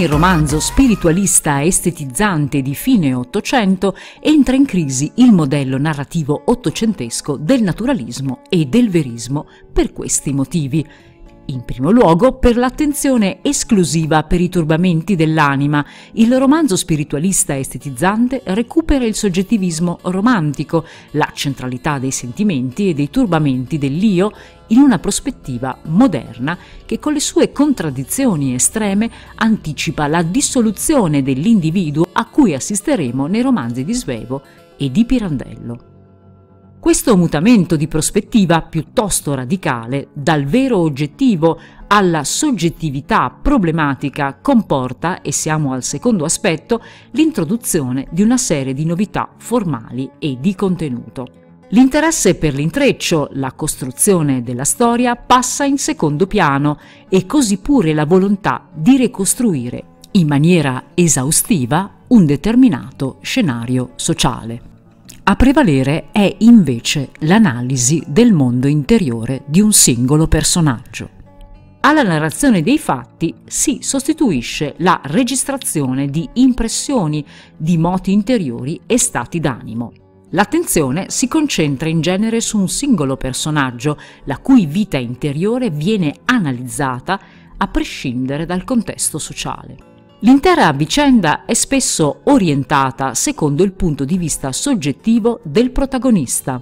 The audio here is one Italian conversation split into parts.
il romanzo spiritualista estetizzante di fine Ottocento entra in crisi il modello narrativo ottocentesco del naturalismo e del verismo per questi motivi. In primo luogo per l'attenzione esclusiva per i turbamenti dell'anima, il romanzo spiritualista estetizzante recupera il soggettivismo romantico, la centralità dei sentimenti e dei turbamenti dell'io in una prospettiva moderna che con le sue contraddizioni estreme anticipa la dissoluzione dell'individuo a cui assisteremo nei romanzi di Svevo e di Pirandello. Questo mutamento di prospettiva piuttosto radicale dal vero oggettivo alla soggettività problematica comporta, e siamo al secondo aspetto, l'introduzione di una serie di novità formali e di contenuto. L'interesse per l'intreccio, la costruzione della storia passa in secondo piano e così pure la volontà di ricostruire in maniera esaustiva un determinato scenario sociale. A prevalere è invece l'analisi del mondo interiore di un singolo personaggio. Alla narrazione dei fatti si sostituisce la registrazione di impressioni, di moti interiori e stati d'animo. L'attenzione si concentra in genere su un singolo personaggio, la cui vita interiore viene analizzata a prescindere dal contesto sociale. L'intera vicenda è spesso orientata secondo il punto di vista soggettivo del protagonista.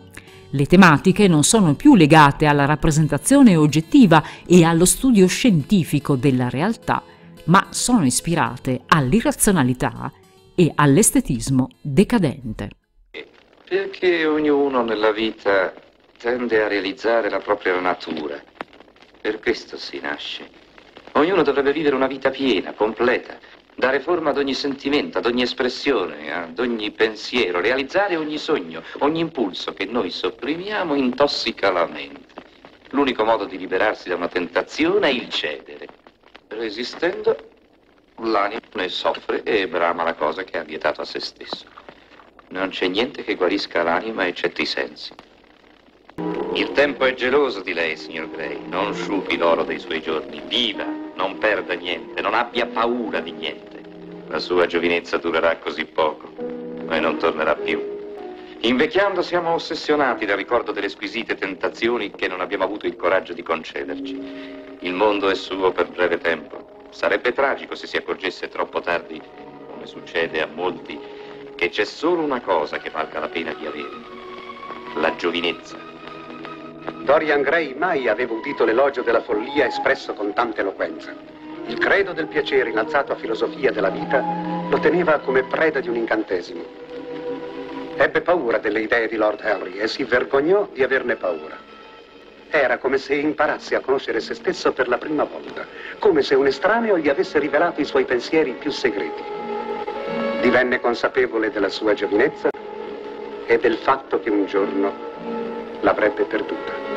Le tematiche non sono più legate alla rappresentazione oggettiva e allo studio scientifico della realtà, ma sono ispirate all'irrazionalità e all'estetismo decadente. Perché ognuno nella vita tende a realizzare la propria natura. Per questo si nasce. Ognuno dovrebbe vivere una vita piena, completa, dare forma ad ogni sentimento, ad ogni espressione, ad ogni pensiero, realizzare ogni sogno, ogni impulso che noi sopprimiamo intossica la mente. L'unico modo di liberarsi da una tentazione è il cedere. Resistendo, l'anima ne soffre e brama la cosa che ha vietato a se stesso. Non c'è niente che guarisca l'anima eccetto i sensi. Il tempo è geloso di lei, signor Gray. Non sciupi l'oro dei suoi giorni. Viva, non perda niente, non abbia paura di niente. La sua giovinezza durerà così poco e non tornerà più. Invecchiando siamo ossessionati dal ricordo delle squisite tentazioni che non abbiamo avuto il coraggio di concederci. Il mondo è suo per breve tempo. Sarebbe tragico se si accorgesse troppo tardi, come succede a molti, che c'è solo una cosa che valga la pena di avere. La giovinezza. Dorian Gray mai aveva udito l'elogio della follia espresso con tanta eloquenza. Il credo del piacere innalzato a filosofia della vita lo teneva come preda di un incantesimo. Ebbe paura delle idee di Lord Henry e si vergognò di averne paura. Era come se imparasse a conoscere se stesso per la prima volta, come se un estraneo gli avesse rivelato i suoi pensieri più segreti. Divenne consapevole della sua giovinezza e del fatto che un giorno l'avrebbe perduta.